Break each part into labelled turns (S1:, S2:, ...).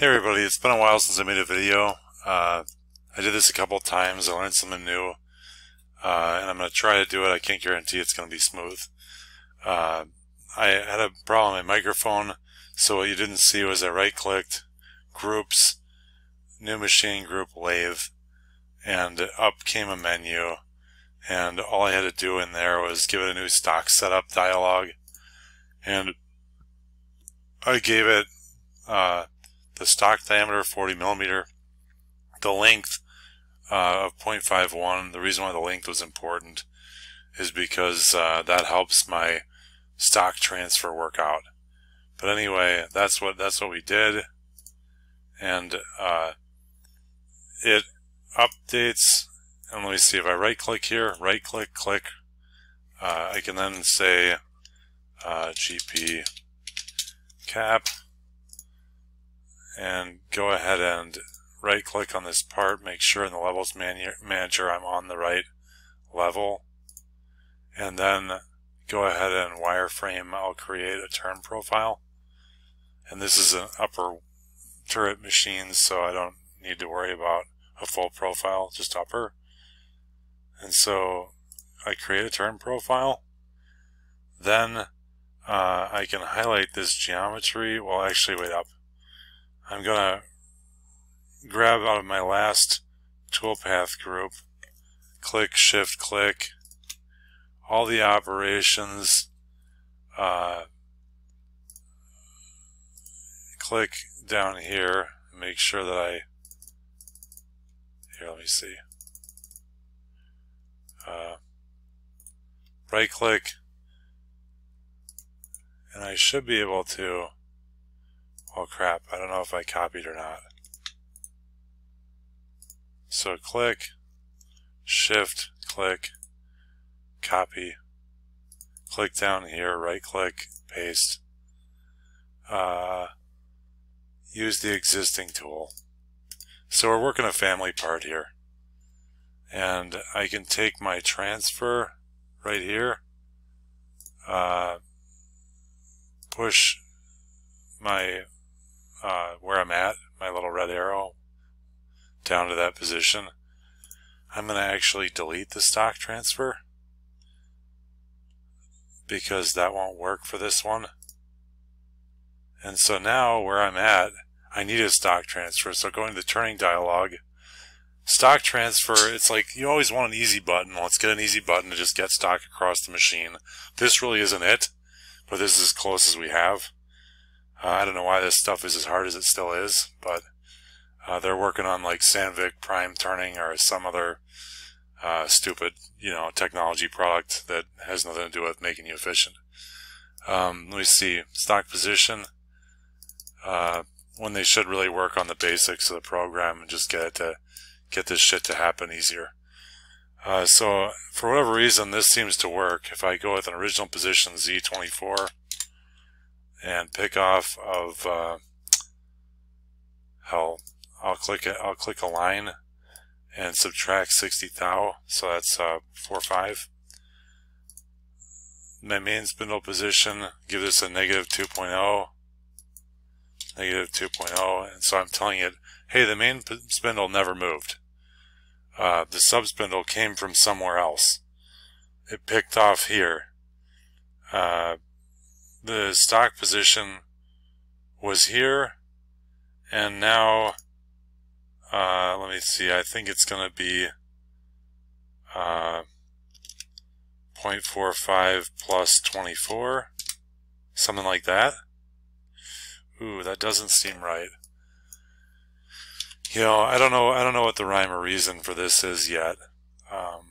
S1: Hey everybody, it's been a while since I made a video. Uh, I did this a couple times, I learned something new, uh, and I'm going to try to do it. I can't guarantee it's going to be smooth. Uh, I had a problem with my microphone, so what you didn't see was I right-clicked, Groups, New Machine Group Lathe, and up came a menu, and all I had to do in there was give it a new stock setup dialog, and I gave it uh, the stock diameter 40 millimeter, the length uh, of 0.51. The reason why the length was important is because uh, that helps my stock transfer work out. But anyway, that's what that's what we did, and uh, it updates. And let me see if I right click here, right click, click. Uh, I can then say uh, GP cap and go ahead and right click on this part, make sure in the levels manager I'm on the right level, and then go ahead and wireframe, I'll create a turn profile. And this is an upper turret machine, so I don't need to worry about a full profile, just upper. And so I create a turn profile. Then uh, I can highlight this geometry. Well, actually, wait up. I'm going to grab out of my last toolpath group, click, shift, click, all the operations, uh, click down here, make sure that I, here, let me see, uh, right click, and I should be able to Oh crap, I don't know if I copied or not. So click, shift, click, copy, click down here, right click, paste. Uh, use the existing tool. So we're working a family part here. And I can take my transfer right here, uh, push my uh, where I'm at, my little red arrow, down to that position, I'm going to actually delete the stock transfer because that won't work for this one. And so now where I'm at, I need a stock transfer. So going to the turning dialog, stock transfer, it's like you always want an easy button. Let's get an easy button to just get stock across the machine. This really isn't it, but this is as close as we have. Uh, I don't know why this stuff is as hard as it still is, but uh, they're working on like Sandvik Prime Turning or some other uh, stupid, you know, technology product that has nothing to do with making you efficient. Um, let me see, stock position, uh, when they should really work on the basics of the program and just get it to get this shit to happen easier. Uh, so for whatever reason, this seems to work. If I go with an original position Z24, and pick off of uh, hell I'll click it I'll click a line and subtract 60 thou so that's uh, 4 5 my main spindle position give this a negative 2.0 negative 2.0 and so I'm telling it hey the main spindle never moved. Uh, the sub spindle came from somewhere else. It picked off here. Uh, the stock position was here and now uh, let me see I think it's gonna be uh, 0.45 plus 24 something like that. Ooh that doesn't seem right. You know I don't know I don't know what the rhyme or reason for this is yet. Um,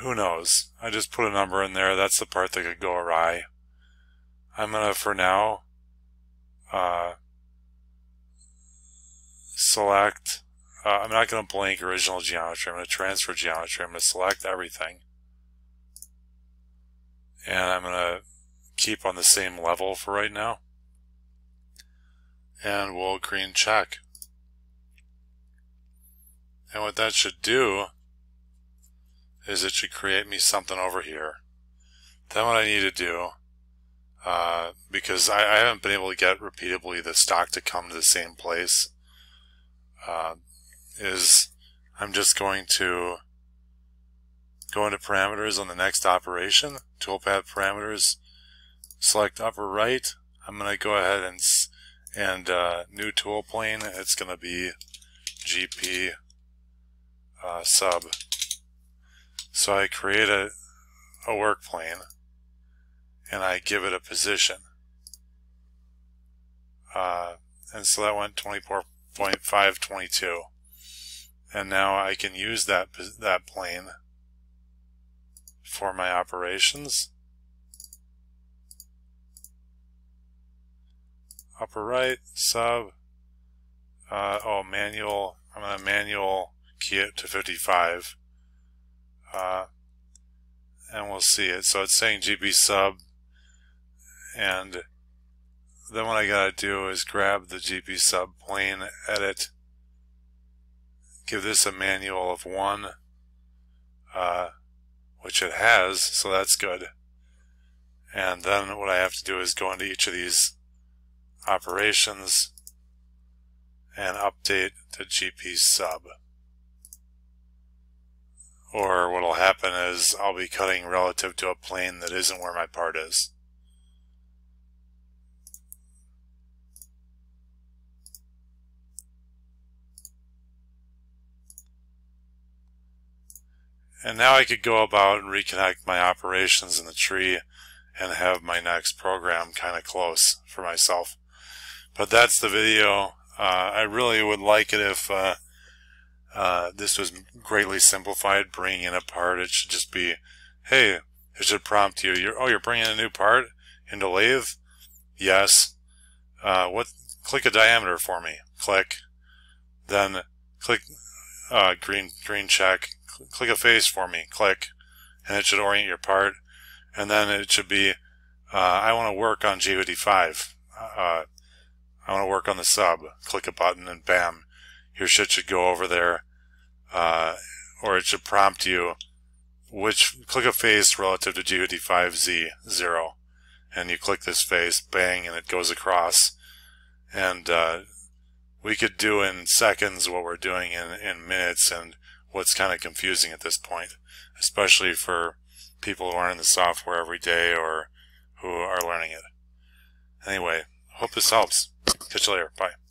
S1: who knows? I just put a number in there. That's the part that could go awry. I'm going to, for now, uh, select, uh, I'm not going to blank original geometry. I'm going to transfer geometry. I'm going to select everything. And I'm going to keep on the same level for right now. And we'll green check. And what that should do is it should create me something over here. Then what I need to do uh, because I, I, haven't been able to get repeatedly the stock to come to the same place. Uh, is I'm just going to go into parameters on the next operation, toolpath parameters, select upper right. I'm going to go ahead and and uh, new tool plane. It's going to be GP uh, sub. So I create a, a work plane and I give it a position. Uh, and so that went 24.522. And now I can use that, that plane for my operations. Upper right, sub, uh, oh, manual, I'm going to manual key it to 55. Uh, and we'll see it. So it's saying GP sub. And then what I gotta do is grab the GP sub plane edit give this a manual of one uh, which it has so that's good. And then what I have to do is go into each of these operations and update the GP sub or what will happen is I'll be cutting relative to a plane that isn't where my part is And now I could go about and reconnect my operations in the tree and have my next program kind of close for myself. But that's the video. Uh, I really would like it if uh, uh, this was greatly simplified, bringing in a part. It should just be, hey, it should prompt you. You're, oh, you're bringing a new part into lathe? Yes. Uh, what? Click a diameter for me. Click. Then click uh, green green check click a face for me, click, and it should orient your part. And then it should be, uh, I want to work on G55. Uh, I want to work on the sub. Click a button and bam, your shit should go over there. Uh, or it should prompt you which, click a face relative to G55Z0. And you click this face, bang, and it goes across. And, uh, we could do in seconds what we're doing in, in minutes and what's kind of confusing at this point, especially for people who aren't in the software every day or who are learning it. Anyway, hope this helps. Catch you later. Bye.